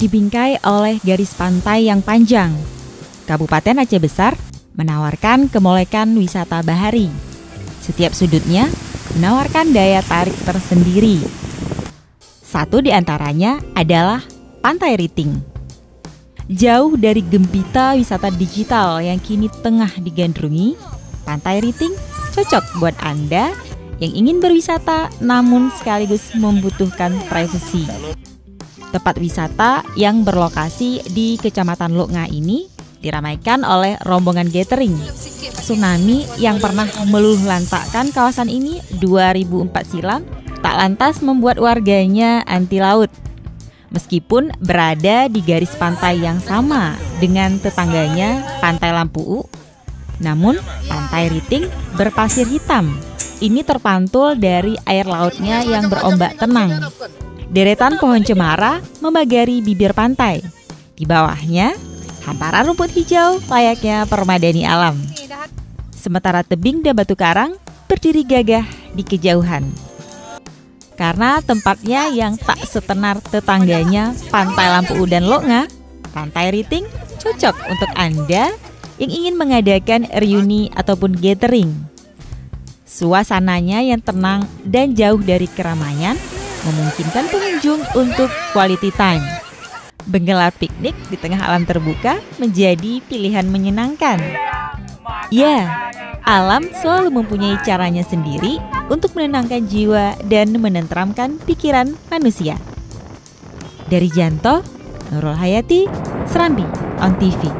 dibingkai oleh garis pantai yang panjang. Kabupaten Aceh Besar menawarkan kemolekan wisata bahari. Setiap sudutnya menawarkan daya tarik tersendiri. Satu di antaranya adalah Pantai Riting. Jauh dari gempita wisata digital yang kini tengah digandrungi, Pantai Riting cocok buat Anda yang ingin berwisata namun sekaligus membutuhkan privasi. Tempat wisata yang berlokasi di Kecamatan Loknga ini diramaikan oleh rombongan gathering. Tsunami yang pernah meluluh lantakkan kawasan ini 2004 silam tak lantas membuat warganya anti laut. Meskipun berada di garis pantai yang sama dengan tetangganya Pantai Lampu namun Pantai Riting berpasir hitam. Ini terpantul dari air lautnya yang berombak tenang. Deretan pohon cemara membagari bibir pantai. Di bawahnya, hamparan rumput hijau layaknya permadani alam. Sementara tebing dan batu karang berdiri gagah di kejauhan. Karena tempatnya yang tak setenar tetangganya Pantai Lampu dan Loknga, Pantai Riting cocok untuk Anda yang ingin mengadakan reuni ataupun gathering. Suasananya yang tenang dan jauh dari keramaian memungkinkan pengunjung untuk quality time. Menggelar piknik di tengah alam terbuka menjadi pilihan menyenangkan. Ya, alam selalu mempunyai caranya sendiri untuk menenangkan jiwa dan menenteramkan pikiran manusia. Dari Janto, Nurul Hayati, Serambi, on TV.